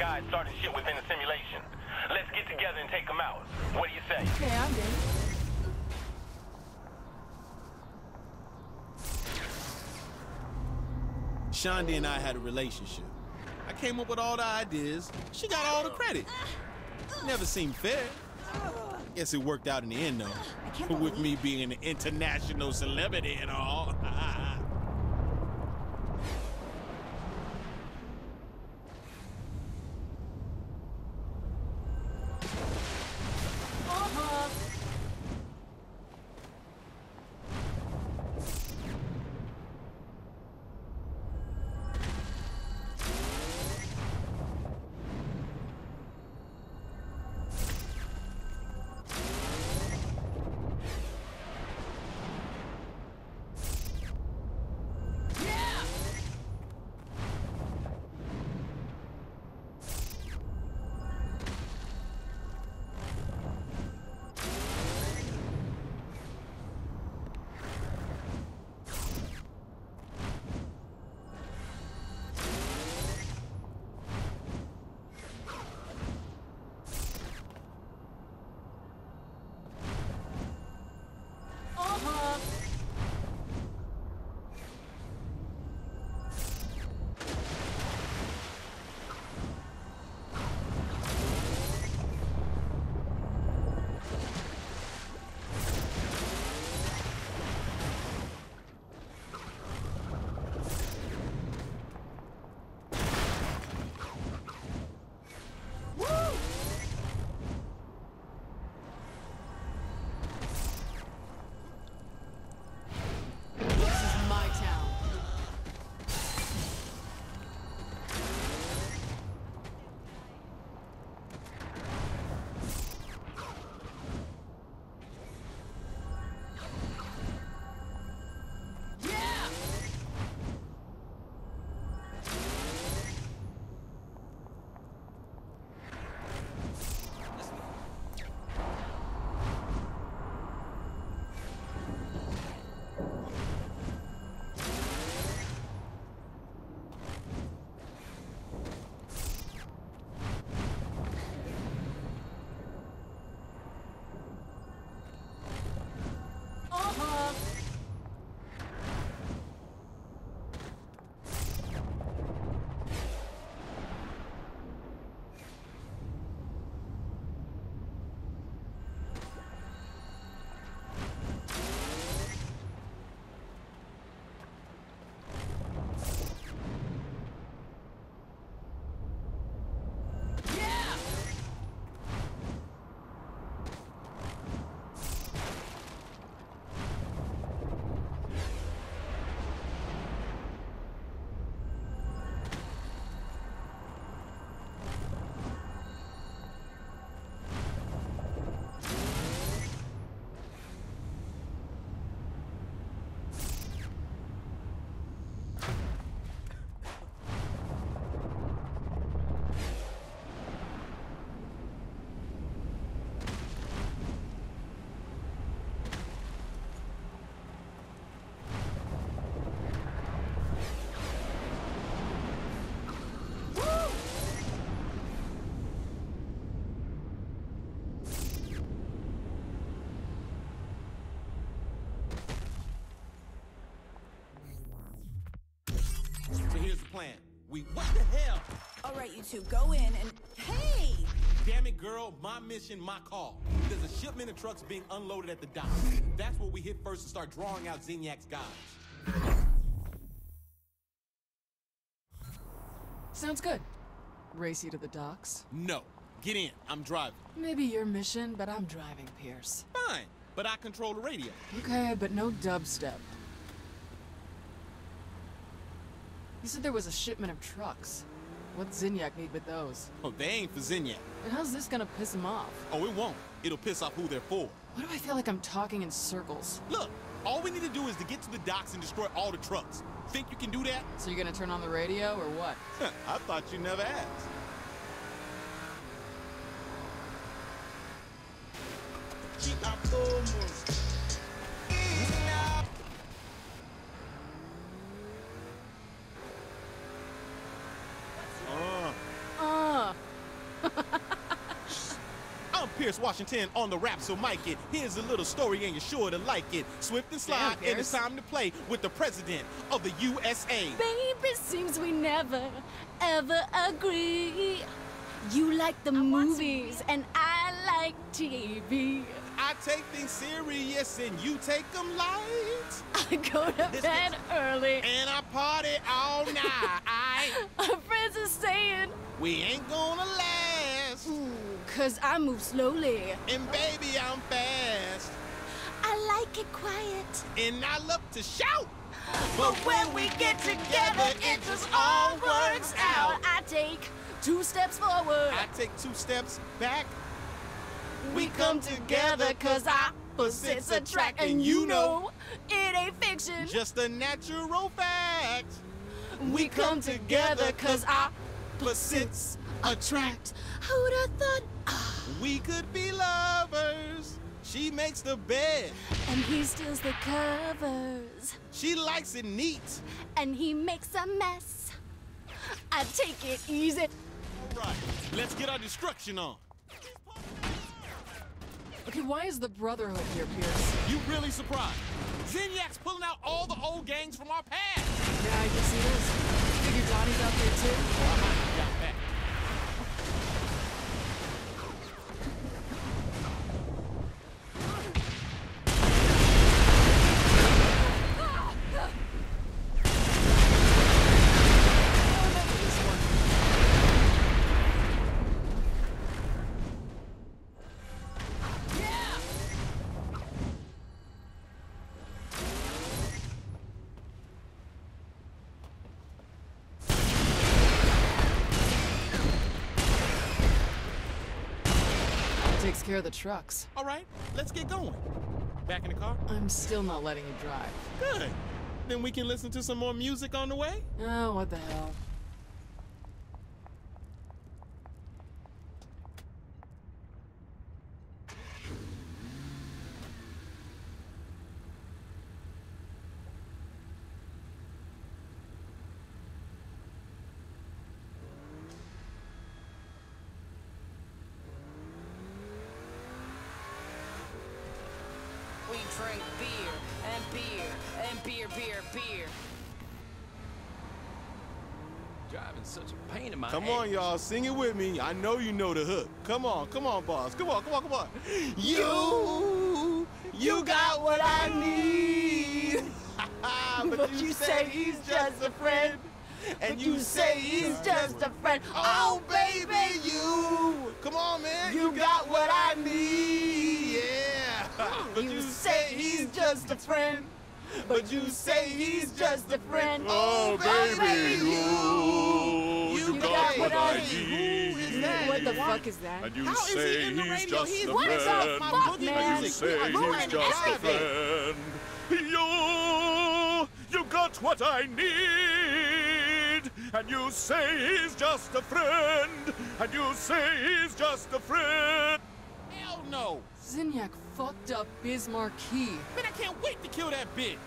guys starting shit within the simulation. Let's get together and take them out. What do you say? Okay, I'm game. Shaundi and I had a relationship. I came up with all the ideas. She got all the credit. Never seemed fair. Guess it worked out in the end, though. With me being an international celebrity and all. plan. We. What the hell? All right, you two, go in and. Hey! Damn it, girl. My mission, my call. There's a shipment of trucks being unloaded at the dock. That's what we hit first to start drawing out Zinyak's guys. Sounds good. Race you to the docks. No. Get in. I'm driving. Maybe your mission, but I'm driving, Pierce. Fine. But I control the radio. Okay, but no dubstep. You said there was a shipment of trucks. What's Zinyak need with those? Oh, they ain't for Zinyak. And how's this gonna piss him off? Oh, it won't. It'll piss off who they're for. Why do I feel like I'm talking in circles? Look, all we need to do is to get to the docks and destroy all the trucks. Think you can do that? So you're gonna turn on the radio, or what? I thought you never asked. Pierce Washington on the rap, so mic it. Here's a little story and you're sure to like it. Swift and slide, Damn, and it's time to play with the president of the USA. Baby, seems we never, ever agree. You like the movies, and I like TV. I take things serious and you take them light. I go to This bed early. And I party all night. Our friends are saying, we ain't gonna last. Cause I move slowly. And baby, I'm fast. I like it quiet. And I love to shout. But when we get together, it just all works out. I take two steps forward. I take two steps back. We come together cause opposites attract. And you know, it ain't fiction. Just a natural fact. We come together cause opposites attract. Who'd have thought? Ah, We could be lovers. She makes the bed. And he steals the covers. She likes it neat. And he makes a mess. I take it easy. All right, let's get our destruction on. Okay, why is the Brotherhood here, Pierce? You really surprised? Zinyak's pulling out all the old gangs from our past. Yeah, I guess it is. Figure Donnie's out there too? Care of the trucks. All right, let's get going. Back in the car? I'm still not letting you drive. Good. Then we can listen to some more music on the way? Oh, what the hell. Drink beer and beer and beer, beer, beer. Driving such a pain in my Come ass. on, y'all, sing it with me. I know you know the hook. Come on, come on, boss. Come on, come on, come on. You, you got what I need. but, you say he's just a friend. And you say he's just a friend. Oh, baby, you. Come on, man. You got what I need. But you say he's just a friend. But you say he's just a friend. Oh, oh baby, you. You got what I need. Who is that? What the fuck is that? And you How is he say in the he's radio? just He's a what is up, friend. my boogie man. You say he's just a friend. You, you got what I need. And you say he's just a friend. And you say he's just a friend. Hell no. Zinyak fucked up Biz Markie. Man, I can't wait to kill that bitch.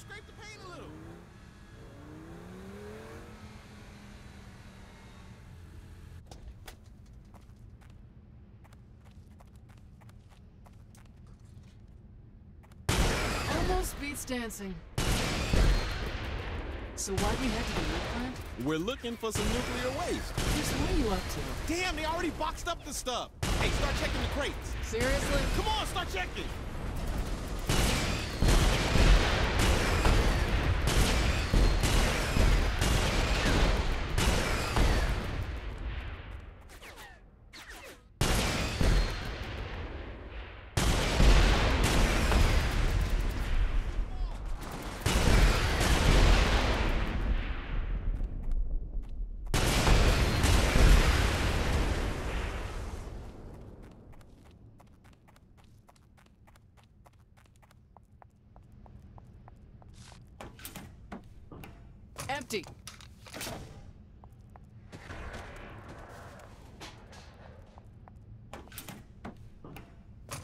You scrape the paint a little. Almost beats dancing. So why do you have to be nuke plant? We're looking for some nuclear waste. Pierce, what are you up to? Damn, they already boxed up the stuff. Hey, start checking the crates. Seriously? Come on, start checking. Empty.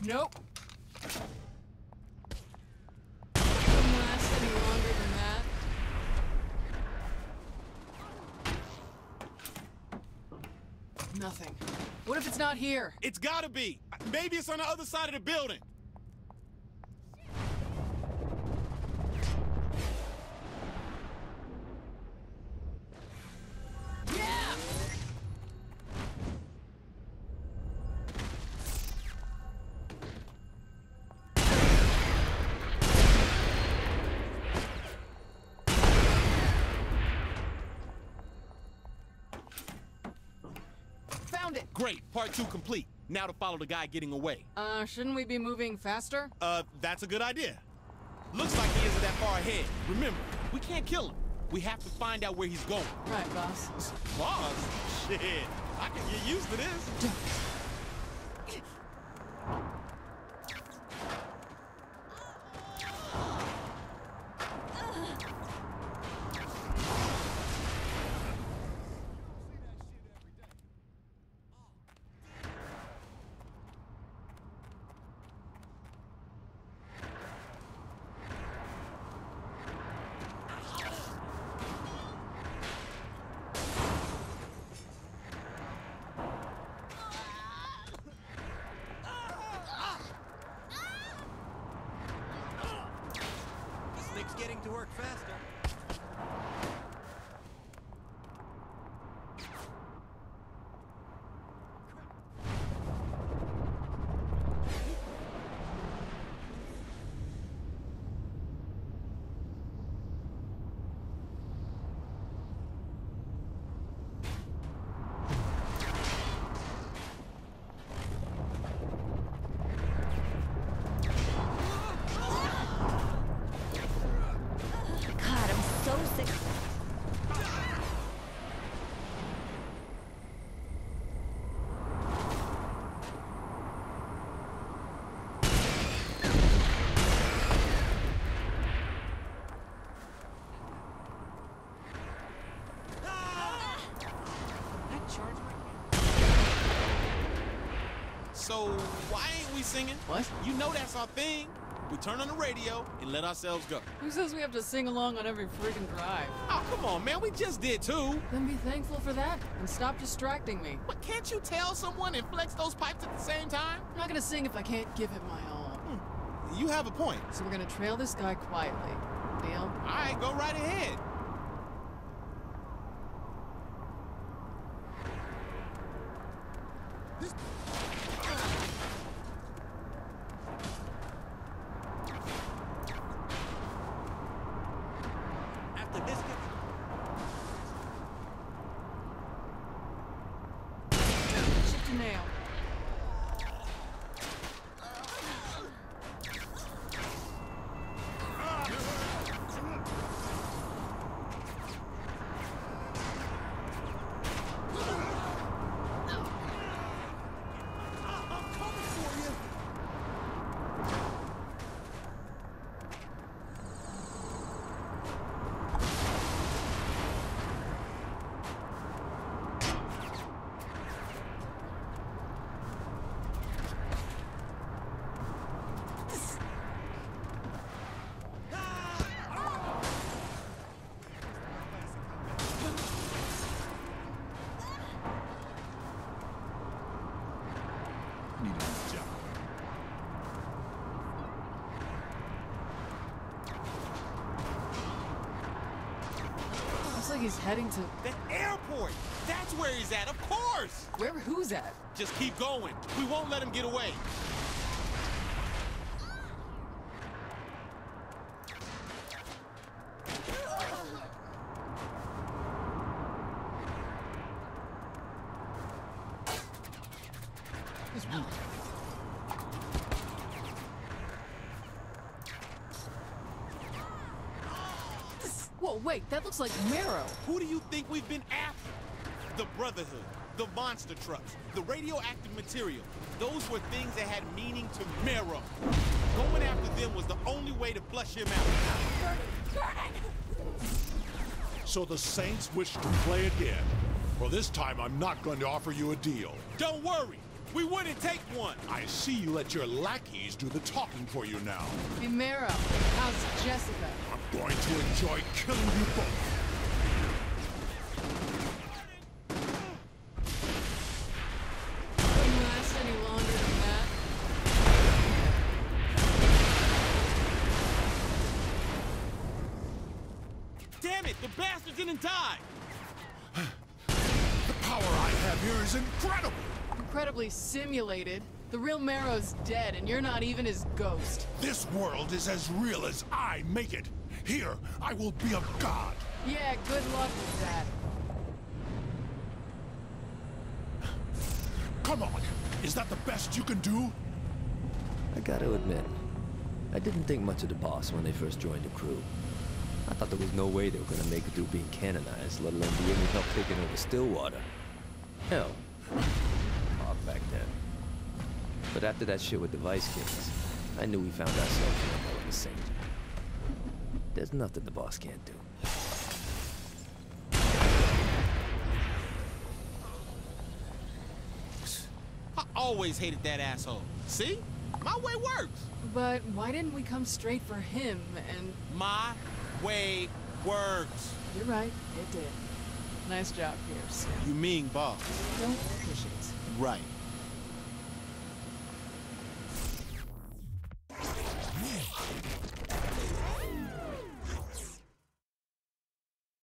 Nope. Nothing. What if it's not here? It's gotta be. Maybe it's on the other side of the building. Great. Part two complete. Now to follow the guy getting away. Uh, shouldn't we be moving faster? Uh, that's a good idea. Looks like he isn't that far ahead. Remember, we can't kill him. We have to find out where he's going. Right, boss. Boss? Shit. I can get used to this. Getting to work faster. God, I'm so sick. So, why ain't we singing? What? You know that's our thing. We turn on the radio and let ourselves go. Who says we have to sing along on every freaking drive? Oh, come on, man. We just did too. Then be thankful for that and stop distracting me. But can't you tell someone and flex those pipes at the same time? I'm not gonna sing if I can't give it my all. Hmm. You have a point. So we're gonna trail this guy quietly. Deal? All right, go right ahead. After this gets Chip to nail. Looks like he's heading to The airport. That's where he's at, of course. where? Who's at? Just keep going. We won't let him get away. Whoa, wait, that looks like Maero. Who do you think we've been after? The Brotherhood, the monster trucks, the radioactive material. Those were things that had meaning to Maero. Going after them was the only way to flush him out. So the Saints wish to play again. Well, this time I'm not going to offer you a deal. Don't worry. We wouldn't take one. I see you let your lackeys do the talking for you now. Hey, how's Jessica? I'm going to enjoy killing you both. Couldn't last any longer than. Damn it, the bastard didn't die. The power I have here is incredible. Incredibly simulated. The real Maero's dead, and you're not even his ghost. This world is as real as I make it. Here, I will be a god. Yeah, good luck with that. Come on. Is that the best you can do? I gotta admit, I didn't think much of the boss when they first joined the crew. I thought there was no way they were gonna make it through being canonized, let alone be any help taking over Stillwater. Hell, talk back then. But after that shit with the Vice Kings, I knew we found ourselves in a hell of a saint. There's nothing the boss can't do. I always hated that asshole. See? My way works. But why didn't we come straight for him and... My way works. You're right, it did. Nice job, Pierce. You mean boss? Don't push it. Right.